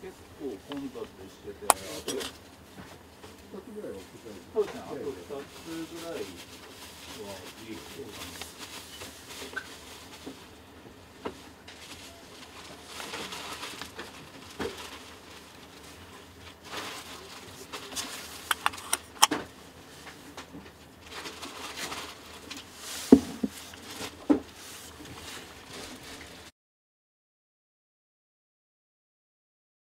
結構混雑してて、あと2つぐらいは送ったりそうですね、あと2つぐらいはいいです。